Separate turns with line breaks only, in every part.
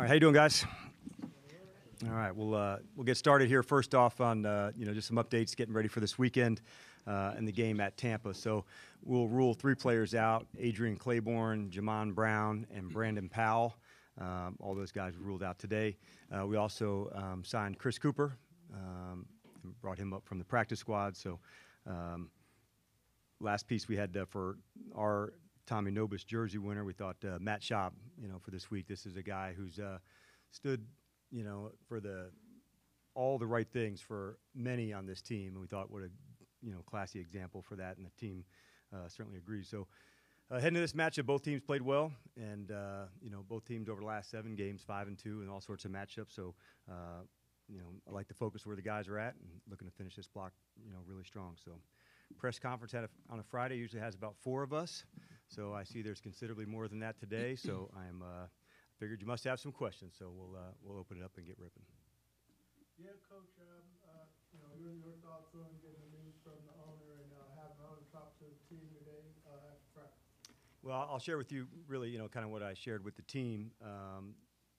All right, how you doing, guys? All right, we'll uh, we'll get started here. First off, on uh, you know just some updates, getting ready for this weekend uh, and the game at Tampa. So we'll rule three players out: Adrian Clayborn, Jamon Brown, and Brandon Powell. Um, all those guys ruled out today. Uh, we also um, signed Chris Cooper, um, brought him up from the practice squad. So um, last piece we had uh, for our Tommy Nobis jersey winner, we thought uh, Matt Schaub, you know, for this week. This is a guy who's uh, stood, you know, for the all the right things for many on this team, and we thought what a, you know, classy example for that, and the team uh, certainly agrees. So. Uh, heading to this matchup, both teams played well, and uh, you know both teams over the last seven games, five and two, and all sorts of matchups. So, uh, you know, I like to focus where the guys are at, and looking to finish this block, you know, really strong. So, press conference a, on a Friday usually has about four of us. So I see there's considerably more than that today. So I'm uh, figured you must have some questions. So we'll uh, we'll open it up and get ripping.
Yeah, Coach, um, uh, you know, your, your thoughts on getting the news from the owner and, uh, having the owner talk to the team today, uh, after practice?
Well, I'll share with you really, you know, kind of what I shared with the team. Um,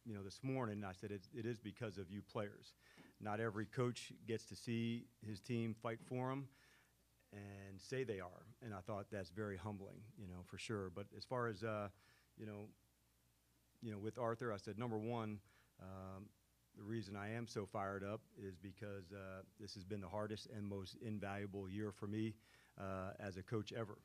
you know, this morning I said it, it is because of you players. Not every coach gets to see his team fight for him and say they are, and I thought that's very humbling, you know, for sure. But as far as uh, you know, you know, with Arthur, I said number one, um, the reason I am so fired up is because uh, this has been the hardest and most invaluable year for me uh, as a coach ever.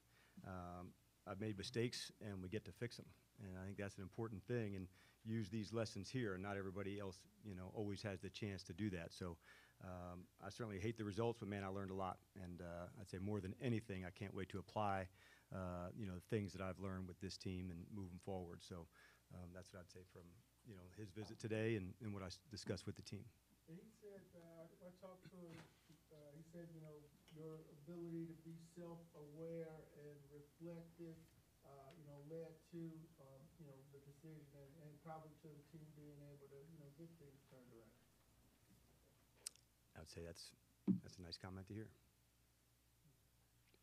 Um, I've made mistakes, and we get to fix them, and I think that's an important thing. And use these lessons here, and not everybody else, you know, always has the chance to do that. So. Um, I certainly hate the results, but man, I learned a lot, and uh, I'd say more than anything, I can't wait to apply, uh, you know, the things that I've learned with this team and moving forward. So um, that's what I'd say from you know his visit today and, and what I discussed with the team.
He said, uh, I talked to him, uh, he said, you know, your ability to be self-aware and reflective, uh, you know, led to, um, you know, the decision and, and probably to the team being able to, you know, get things.
I would say that's that's a nice comment to hear.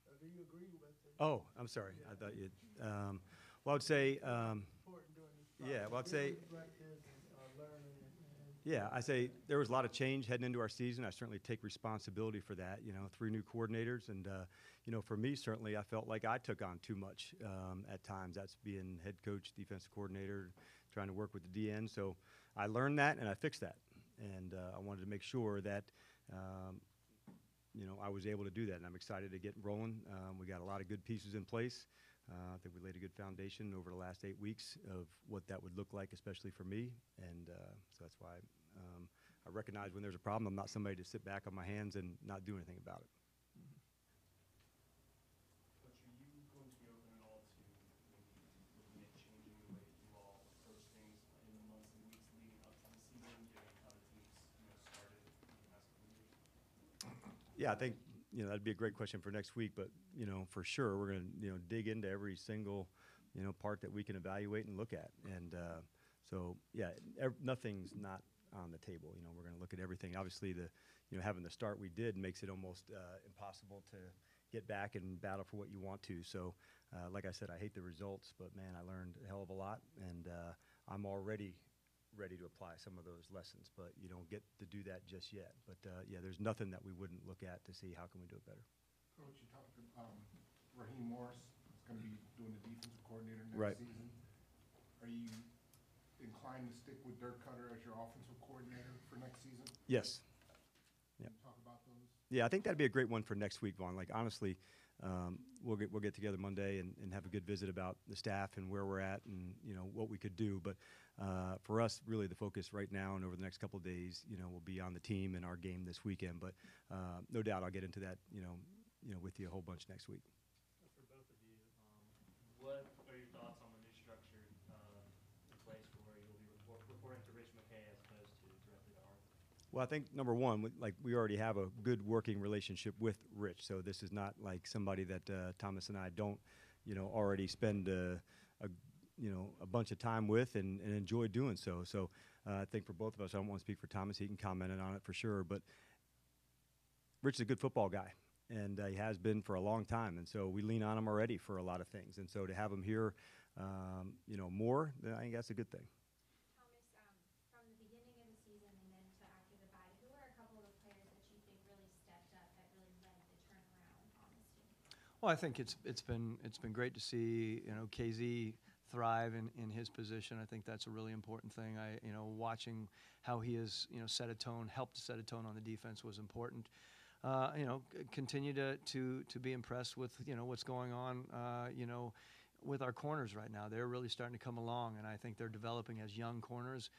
Uh, do you agree with it?
Oh, I'm sorry. I thought you. Um, well, I would say. Um,
Important during this
Yeah, well, I'd say-
reflective and, learning and, and.
Yeah, I say there was a lot of change heading into our season. I certainly take responsibility for that. You know, three new coordinators, and uh, you know, for me, certainly, I felt like I took on too much um, at times. That's being head coach, defensive coordinator, trying to work with the DN. So I learned that, and I fixed that. And uh, I wanted to make sure that. Um, you know, I was able to do that, and I'm excited to get rolling. Um, we got a lot of good pieces in place. Uh, I think we laid a good foundation over the last eight weeks of what that would look like, especially for me. And uh, so that's why um, I recognize when there's a problem, I'm not somebody to sit back on my hands and not do anything about it.
Coach, are you going to be open at all to maybe looking at changing the way that you all approach things in the months and weeks leading up to the season, given how the team's, you know, started in the past couple of years?
Yeah, I think you know that'd be a great question for next week. But you know, for sure, we're going to you know dig into every single you know part that we can evaluate and look at. And uh, so yeah, ev- nothing's not on the table. You know, we're going to look at everything. Obviously, the you know having the start we did makes it almost uh, impossible to get back and battle for what you want to. So, uh, like I said, I hate the results, but man, I learned a hell of a lot, and uh, I'm already ready to apply some of those lessons, but you don't get to do that just yet. But uh, yeah, there's nothing that we wouldn't look at to see how can we do it better.
Coach, you talked, um, Raheem Morris is gonna be doing the defensive coordinator
Right.
next season. Are you inclined to stick with Dirk Koetter as your offensive coordinator for next season?
Yes.
Can
Yep.
you Talk about those.
Yeah, I think that'd be a great one for next week, Vaughn. Like honestly, um, we'll get we'll get together Monday and, and have a good visit about the staff and where we're at and you know what we could do. But uh, for us, really, the focus right now and over the next couple of days, you know, will be on the team and our game this weekend. But uh, no doubt, I'll get into that, you know, you know, with you a whole bunch next week.
For both of you, um, what are your thoughts on the new structure uh, in place for where you'll be report- reporting to Rich McKay as opposed to directly to Arthur?
Well, I think number one, we- like we already have a good working relationship with Rich, so this is not like somebody that uh, Thomas and I don't, you know, already spend a, a you know, a bunch of time with and, and enjoy doing so. So uh, I think for both of us, I don't want to speak for Thomas; he can comment on it for sure. But Rich is a good football guy, and uh, he has been for a long time, and so we lean on him already for a lot of things. And so to have him here, um, you know, more, I think that's a good thing.
Thomas, um, Well, I think it's it's been it's been great to see you know KZ thrive in, in his position. I think that's a really important thing. I you know watching how he has you know set a tone, helped set a tone on the defense was important. Uh, you know, continue to, to to be impressed with you know what's going on. Uh, you know, with our corners right now, they're really starting to come along, and I think they're developing as young corners.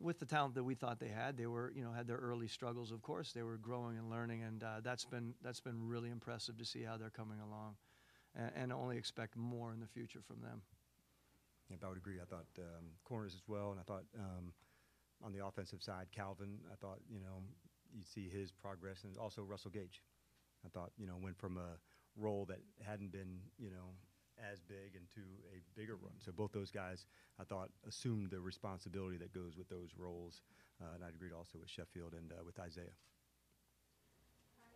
With the talent that we thought they had, they were, you know, had their early struggles. Of course, they were growing and learning, and uh, that's been that's been really impressive to see how they're coming along, and, and only expect more in the future from them.
Yep, I would agree. I thought um, corners as well, and I thought um, on the offensive side, Calvin. I thought you know you'd see his progress, and also Russell Gage. I thought you know went from a role that hadn't been you know as big into a bigger run. So both those guys, I thought, assumed the responsibility that goes with those roles, uh, and I'd agreed also with Sheffield and uh, with Isaiah.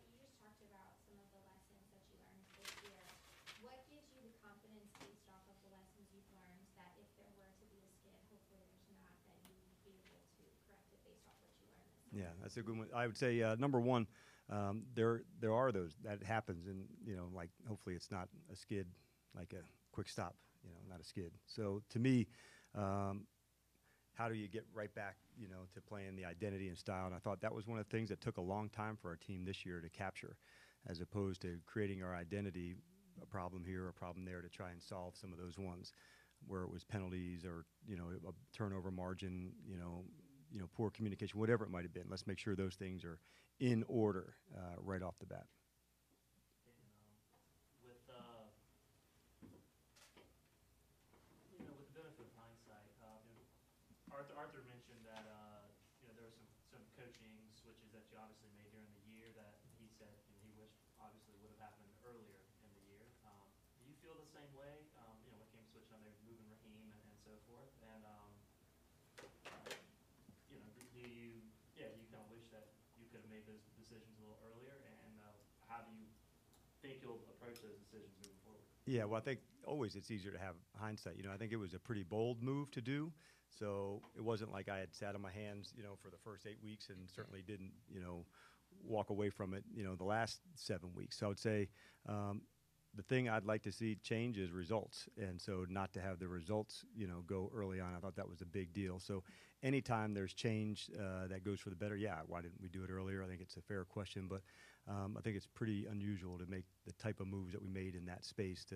You just talked about some of the lessons that you learned this year. What gives you the confidence based off of the lessons you've learned that if there were to be a skid, hopefully there's not, that you would be able to correct it based off what you learned?
Yeah, that's a good one. I would say uh, number one, um, there there are those that happens, and you know, like hopefully it's not a skid, like a quick stop, you know, not a skid. So to me, um, how do you get right back, you know, to playing the identity and style? And I thought that was one of the things that took a long time for our team this year to capture, as opposed to creating our identity, a problem here, a problem there, to try and solve some of those ones, where it was penalties or you know a turnover margin, you know, you know poor communication, whatever it might have been. Let's make sure those things are in order uh, right off the bat.
And, um, with, uh, you know, with the benefit of hindsight, uh, you know, Arthur, Arthur mentioned that, uh, you know, there were some, some coaching switches that you obviously made during the year that he said, you know, he wished obviously would have happened earlier in the year. Um, do you feel the same way, um, you know, when it came to switching on maybe moving Raheem and, and so forth? And, um, uh, you know, do do you, yeah, do you kind of wish that you could have made those decisions a little earlier? And, uh, how do you think you'll approach those decisions moving forward?
Yeah, well, I think always it's easier to have hindsight. You know, I think it was a pretty bold move to do. So it wasn't like I had sat on my hands, you know, for the first eight weeks and certainly didn't, you know, walk away from it, you know, the last seven weeks. So I would say um, the thing I'd like to see change is results. And so not to have the results, you know, go early on, I thought that was a big deal. So anytime there's change uh, that goes for the better, yeah, why didn't we do it earlier? I think it's a fair question, but um, I think it's pretty unusual to make the type of moves that we made in that space to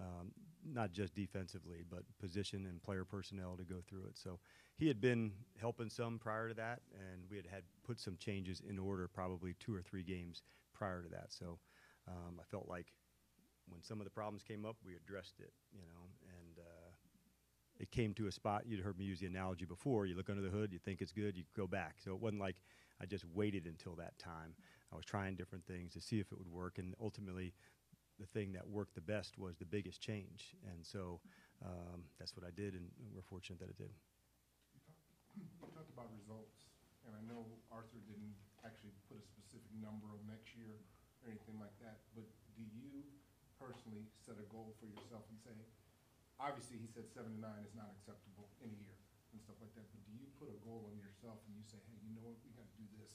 um, not just defensively, but position and player personnel to go through it. So he had been helping some prior to that, and we had had put some changes in order probably two or three games prior to that. So um, I felt like when some of the problems came up, we addressed it, you know, and uh, it came to a spot. You'd heard me use the analogy before. You look under the hood, you think it's good, you go back. So it wasn't like I just waited until that time. I was trying different things to see if it would work, and ultimately, the thing that worked the best was the biggest change. And so um, that's what I did, and we're fortunate that it did.
You talked, you talked about results, and I know Arthur didn't actually put a specific number on next year or anything like that, but do you personally set a goal for yourself and say, obviously, he said seven to nine is not acceptable in a year and stuff like that, but do you put a goal yourself and you say, hey, you know what, we gotta do this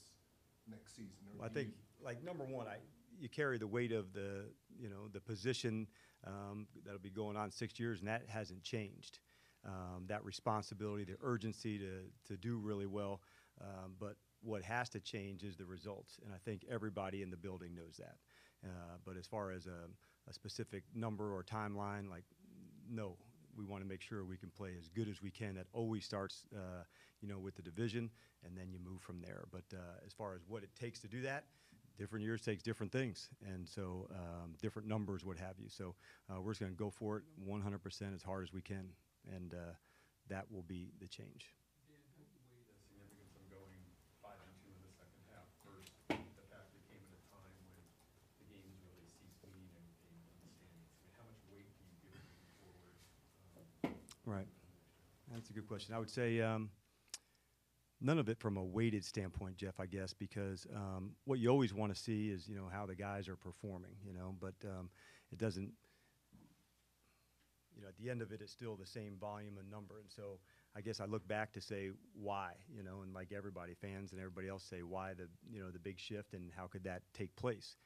next season? or
Well, I
do you-
think, like, number one, I, you carry the weight of the, you know, the position um, that'll be going on six years, and that hasn't changed. Um, that responsibility, the urgency to, to do really well. Um, but what has to change is the results, and I think everybody in the building knows that. Uh, but as far as a, a specific number or timeline, like, no, we want to make sure we can play as good as we can. That always starts, uh, you know, with the division, and then you move from there. But uh, as far as what it takes to do that, different years takes different things, and so um, different numbers, what have you. So uh, we're just going to go for it 100% as hard as we can, and uh, that will be the change.
Dan, how do you weigh the significance of going five and two in the second half versus the fact that it came at a time when the games really ceased meaning and in the standings? I mean, how much weight do you give moving forward? um,
Right. That's a good question. I would say um, none of it from a weighted standpoint, Jeff. I guess because um, what you always want to see is you know how the guys are performing. You know, but um, it doesn't. You know, at the end of it, it's still the same volume and number, and so I guess I look back to say why. You know, and like everybody, fans and everybody else say why the you know the big shift and how could that take place,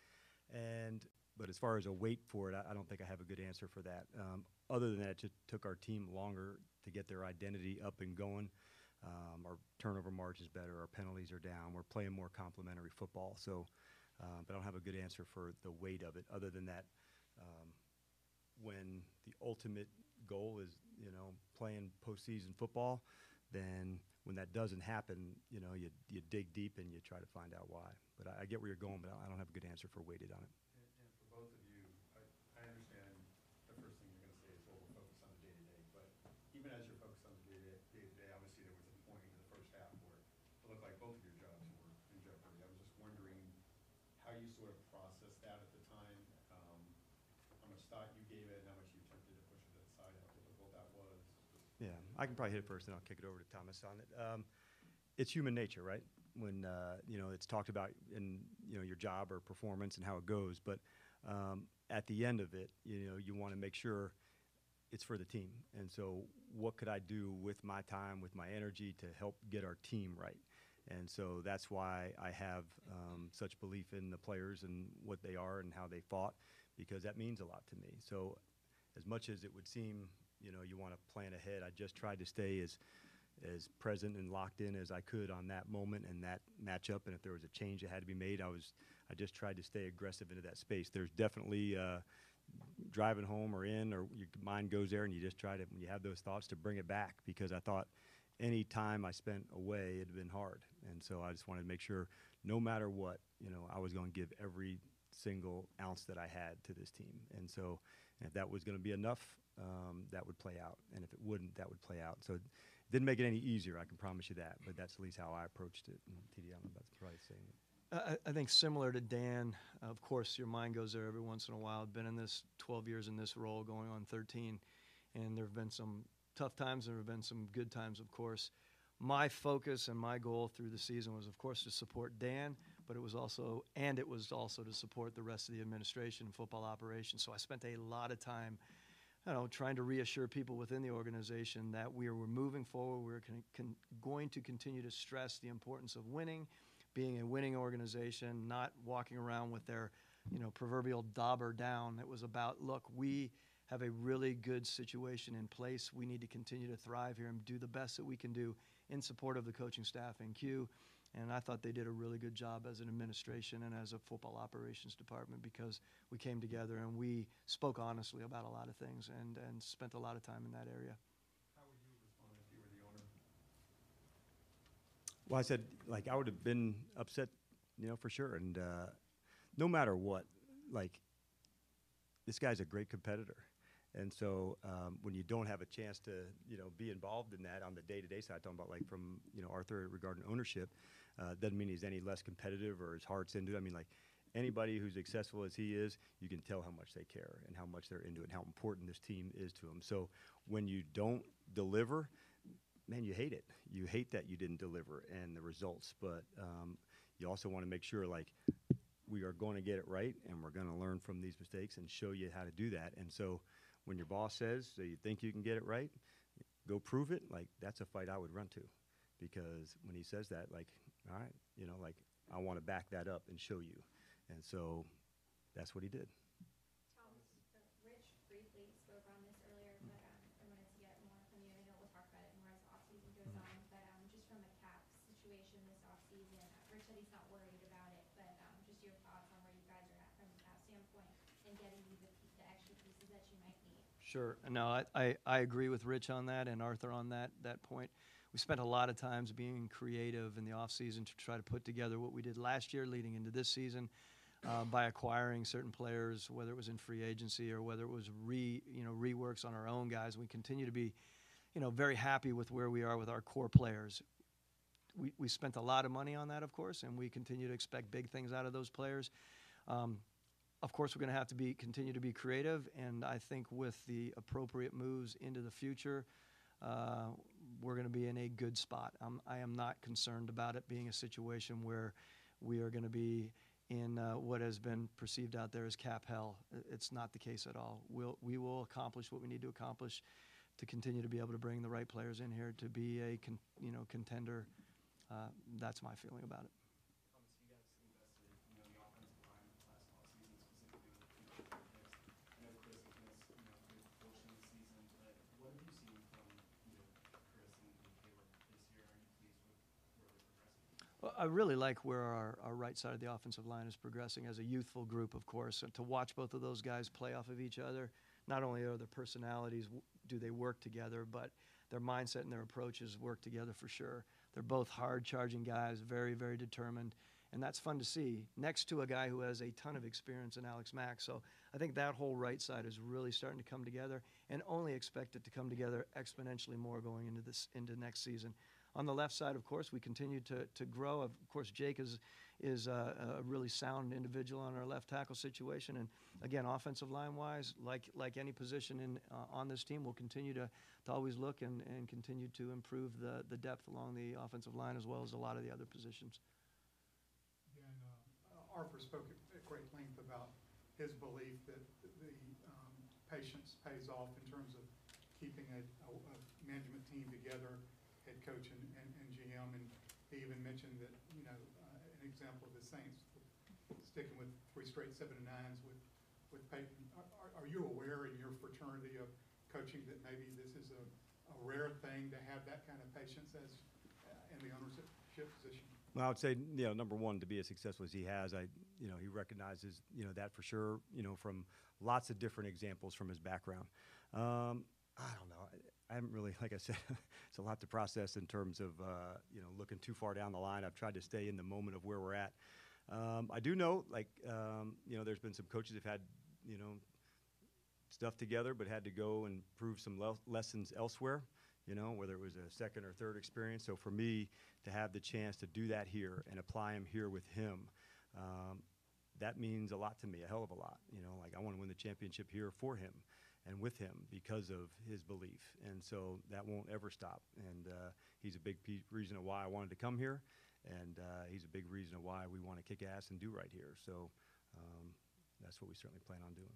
and but as far as a wait for it, I, I don't think I have a good answer for that. Um, other than that, it just took our team longer to get their identity up and going. Um, our turnover margin is better, our penalties are down, we're playing more complementary football. So, uh, but I don't have a good answer for the weight of it. Other than that, um, when the ultimate goal is, you know, playing postseason football, then when that doesn't happen, you know, you, you dig deep and you try to find out why. But I, I get where you're going, but I don't have a good answer for weighted on it.
And, and for both of you, I, I understand the first thing you're gonna say is, well, we're focused on the day-to-day, but even as you're focused on the day-to-day, day-to-day, obviously there was a point in the first half where it looked like both of your jobs were in jeopardy. I was just wondering how you sort of processed that at the time, um, how much thought you gave it, and how much you attempted to push it aside, how difficult that was.
Yeah, I can probably hit it first, and I'll kick it over to Thomas on it. Um, it's human nature, right? When uh, you know it's talked about in you know your job or performance and how it goes, but um, at the end of it, you know you want to make sure it's for the team. And so, what could I do with my time, with my energy, to help get our team right? And so that's why I have um, such belief in the players and what they are and how they fought, because that means a lot to me. So as much as it would seem, you know, you want to plan ahead, I just tried to stay as as present and locked in as I could on that moment and that matchup. And if there was a change that had to be made, I was I just tried to stay aggressive into that space. There's definitely uh, driving home or in, or your mind goes there, and you just try to when you have those thoughts to bring it back because I thought any time I spent away, it had been hard, and so I just wanted to make sure, no matter what, you know, I was going to give every single ounce that I had to this team, and so and if that was going to be enough, um, that would play out, and if it wouldn't, that would play out. So it didn't make it any easier, I can promise you that, but that's at least how I approached it. And TD, I don't know about probably saying it.
I, I think similar to Dan, of course, your mind goes there every once in a while. I've been in this 12 years in this role, going on 13, and there have been some tough times. There have been some good times, of course. My focus and my goal through the season was, of course, to support Dan, but it was also, and it was also to support the rest of the administration and football operations. So I spent a lot of time you know, trying to reassure people within the organization that we were moving forward. We are con- con- going to continue to stress the importance of winning, being a winning organization, not walking around with their, you know, proverbial dauber down. It was about, look, we have a really good situation in place. We need to continue to thrive here and do the best that we can do in support of the coaching staff and Q. And I thought they did a really good job as an administration and as a football operations department because we came together and we spoke honestly about a lot of things and, and spent a lot of time in that area.
How would you respond if you were the owner?
Well, I said, like, I would have been upset, you know, for sure. And uh, no matter what, like, this guy's a great competitor. And so um, when you don't have a chance to, you know, be involved in that on the day-to-day side, talking about like from, you know, Arthur regarding ownership, uh, doesn't mean he's any less competitive or his heart's into it. I mean, like, anybody who's successful as he is, you can tell how much they care and how much they're into it and how important this team is to them. So when you don't deliver, man, you hate it. You hate that you didn't deliver and the results. But um, you also want to make sure, like, we are going to get it right and we're going to learn from these mistakes and show you how to do that. And so when your boss says that you think you can get it right, go prove it. Like, that's a fight I would run to because when he says that, like, all right, you know, like, I want to back that up and show you. And so that's what he did.
Thomas, uh, Rich briefly spoke on this earlier, but um, I wanted to get more from you. I know we'll talk about it more as the offseason goes on, but um, just from a cap situation this offseason, uh, Rich said he's not worried about it, but um, just your thoughts on where you guys are at from a cap standpoint and getting you the, pe- the extra pieces that you might need.
Sure. No, I, I, I agree with Rich on that and Arthur on that, that point. We spent a lot of times being creative in the offseason to try to put together what we did last year leading into this season uh, by acquiring certain players, whether it was in free agency or whether it was re, you know, reworks on our own guys. We continue to be, you know, very happy with where we are with our core players. We, we spent a lot of money on that, of course, and we continue to expect big things out of those players. Um, of course, we're going to have to be continue to be creative, and I think with the appropriate moves into the future, uh, we're going to be in a good spot. Um, I am not concerned about it being a situation where we are going to be in uh, what has been perceived out there as cap hell. It's not the case at all. We'll, we will accomplish what we need to accomplish to continue to be able to bring the right players in here to be a con, you know contender. Uh, that's my feeling about it.
Thomas, you guys invested, you know, the offensive line last offseason specifically with
Well, I really like where our, our right side of the offensive line is progressing as a youthful group, of course. And to watch both of those guys play off of each other, not only are their personalities, do they work together, but their mindset and their approaches work together for sure. They're both hard charging guys, very, very determined. And that's fun to see next to a guy who has a ton of experience in Alex Mack. So I think that whole right side is really starting to come together and only expect it to come together exponentially more going into this into next season. On the left side, of course, we continue to, to grow. Of course, Jake is is a, a really sound individual on our left tackle situation, and again, offensive line wise, like like any position in uh, on this team, we'll continue to, to always look and, and continue to improve the, the depth along the offensive line as well as a lot of the other positions.
Uh, Arthur spoke at at great length about his belief that the um, patience pays off in terms of keeping a a management team together, coach and, and and GM. And he even mentioned that, you know, uh, an example of the Saints sticking with three straight seven and nines with, with Payton. Are- Are, are you aware in your fraternity of coaching that maybe this is a, a rare thing to have that kind of patience as, uh, in the ownership position?
Well, I would say, you know, number one, to be as successful as he has, I, you know, he recognizes, you know, that for sure, you know, from lots of different examples from his background. Um, I don't know. I, haven't really, like I said, it's a lot to process in terms of, uh, you know, looking too far down the line. I've tried to stay in the moment of where we're at. Um, I do know, like, um, you know, there's been some coaches have had, you know, stuff together, but had to go and prove some le- lessons elsewhere, you know, whether it was a second or third experience. So for me to have the chance to do that here and apply them here with him, um, that means a lot to me, a hell of a lot. You know, like I want to win the championship here for him and with him because of his belief. And so that won't ever stop. And uh, he's a big pe- reason of why I wanted to come here. And uh, he's a big reason of why we want to kick ass and do right here. So um, that's what we certainly plan on doing.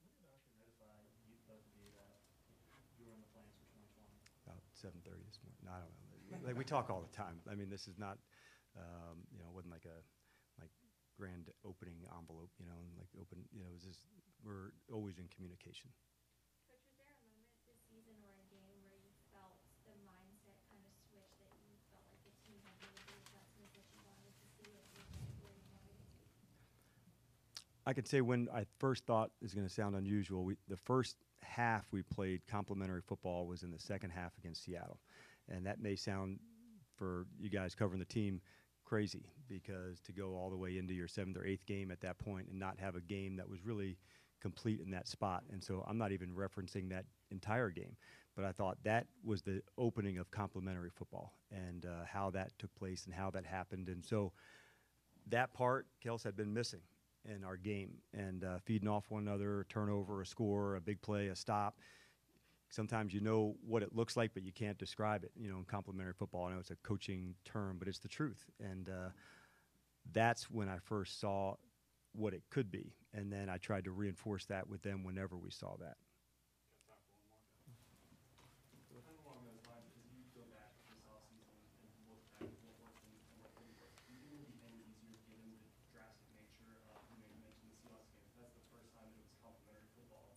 When did Arthur notify you, both of you, that you were in the plans for 2020?
About seven thirty this morning. No, I don't know. Like we talk all the time. I mean, this is not, um, you know, it wasn't like a like grand opening envelope, you know, and like open, you know, it was just always in communication.
Coach, was there a moment this season or a game where you felt the mindset kind of switch that you felt like the team had made the adjustments that you wanted to see where you wanted it to be?
I could say when I first thought is going to sound unusual. We, the first half we played complementary football was in the second half against Seattle, and that may sound for you guys covering the team crazy because to go all the way into your seventh or eighth game at that point and not have a game that was really complete in that spot. And so I'm not even referencing that entire game, but I thought that was the opening of complementary football and uh, how that took place and how that happened. And so that part, Kels had been missing in our game and uh, feeding off one another, a turnover, a score, a big play, a stop. Sometimes you know what it looks like, but you can't describe it. You know, in complementary football, I know it's a coaching term, but it's the truth. And uh, that's when I first saw what it could be. And then I tried to reinforce that with them whenever we saw that.
Kind of along those lines, as you go back this offseason and look back at what worked and and what didn't work, do you think it'll be any easier given the drastic nature of, you know, you mentioned the Seahawks game, if that's the first time that it was complementary football,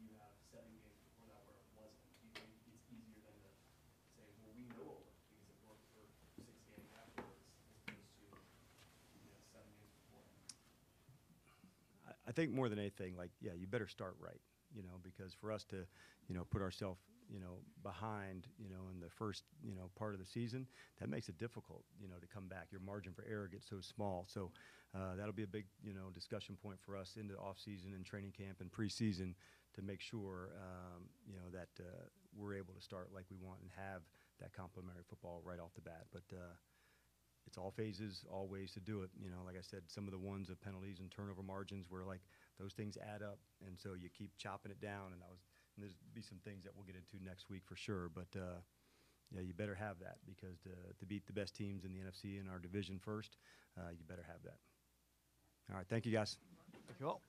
you have seven games before that where it wasn't. Do you think it's easier than to say, well, we know it worked because it worked for six games afterwards, as opposed to, you know, seven games beforehand?
I- think more than anything, like, yeah, you better start right, you know, because for us to, you know, put ourselves, you know, behind, you know, in the first, you know, part of the season, that makes it difficult, you know, to come back. Your margin for error gets so small. So uh, that'll be a big, you know, discussion point for us into off-season and training camp and preseason to make sure, um, you know, that uh, we're able to start like we want and have that complementary football right off the bat. But uh, it's all phases, all ways to do it. You know, like I said, some of the ones of penalties and turnover margins where like those things add up, and so you keep chopping it down. And I was, and there's be some things that we'll get into next week for sure. But uh, yeah, you better have that because to, to beat the best teams in the NFC in our division first, uh, you better have that. All right, thank you guys.
Thank you all.